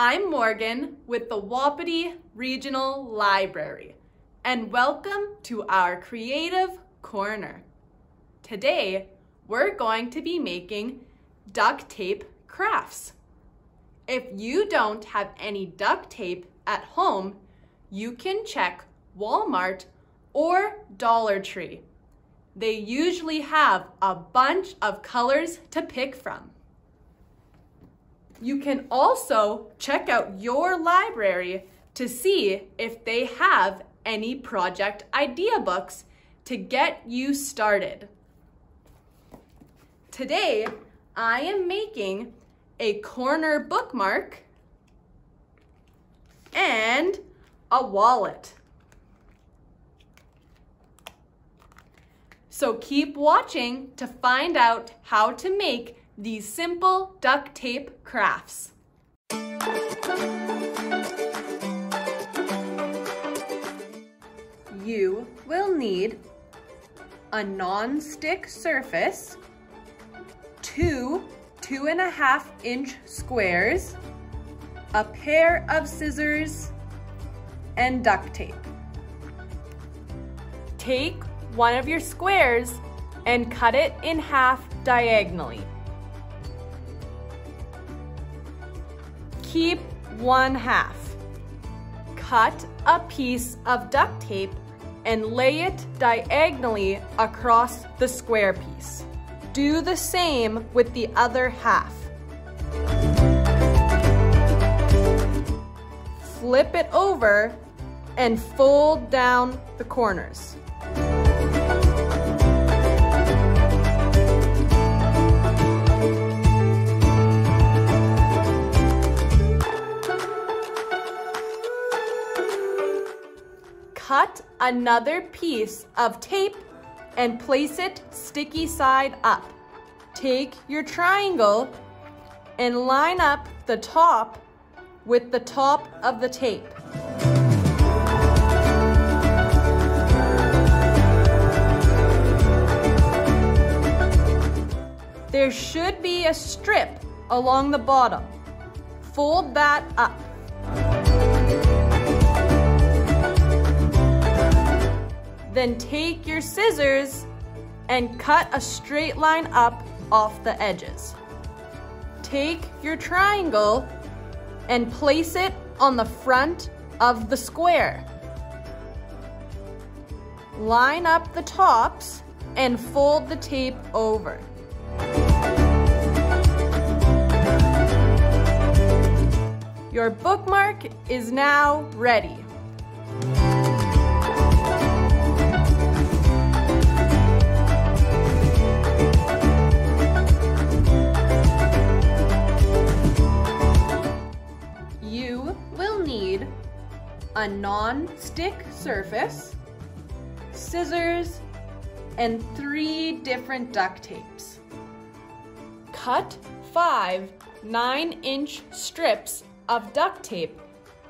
I'm Morgan with the Wapiti Regional Library, and welcome to our Creative Corner. Today, we're going to be making duct tape crafts. If you don't have any duct tape at home, you can check Walmart or Dollar Tree. They usually have a bunch of colors to pick from. You can also check out your library to see if they have any project idea books to get you started. Today, I am making a corner bookmark and a wallet. So keep watching to find out how to make these simple duct tape crafts. You will need a non-stick surface, two two and a half inch squares, a pair of scissors, and duct tape. Take one of your squares and cut it in half diagonally. Keep one half. Cut a piece of duct tape and lay it diagonally across the square piece. Do the same with the other half. Flip it over and fold down the corners. Cut another piece of tape and place it sticky side up. Take your triangle and line up the top with the top of the tape. There should be a strip along the bottom. Fold that up. Then take your scissors and cut a straight line up off the edges. Take your triangle and place it on the front of the square. Line up the tops and fold the tape over. Your bookmark is now ready. A non-stick surface, scissors, and three different duct tapes. Cut five 9-inch strips of duct tape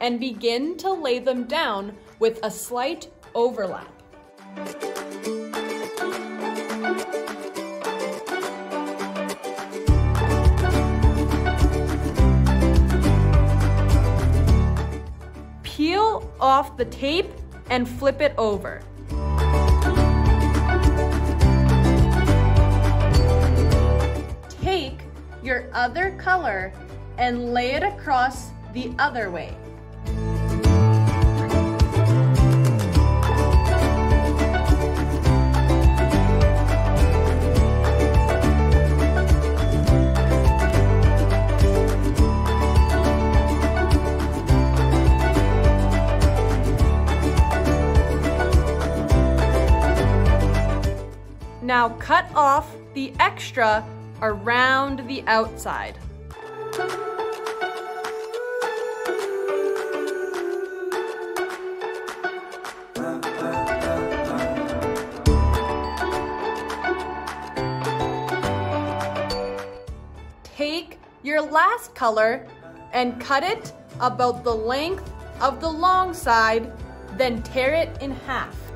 and begin to lay them down with a slight overlap. Off the tape and flip it over. Take your other color and lay it across the other way. The extra around the outside. Take your last color and cut it about the length of the long side, then tear it in half.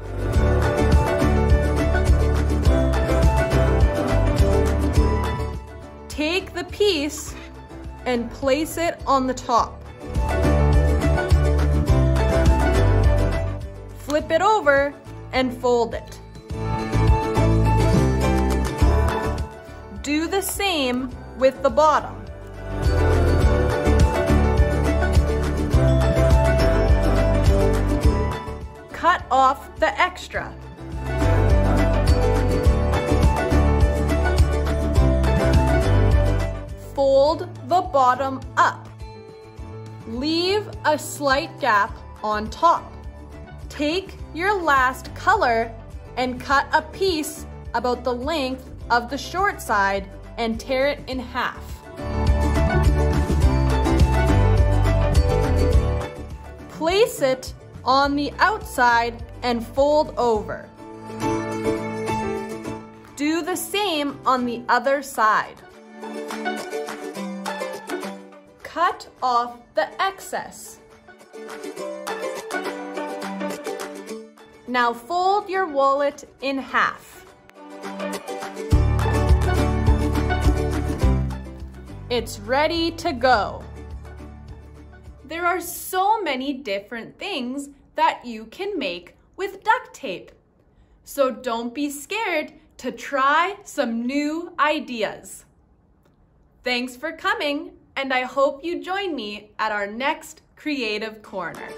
Piece and place it on the top. Flip it over and fold it. Do the same with the bottom. Cut off the extra. Fold the bottom up. Leave a slight gap on top. Take your last color and cut a piece about the length of the short side and tear it in half. Place it on the outside and fold over. Do the same on the other side. Cut off the excess. Now fold your wallet in half. It's ready to go. There are so many different things that you can make with duct tape. So don't be scared to try some new ideas. Thanks for coming, and I hope you join me at our next Creative Corner.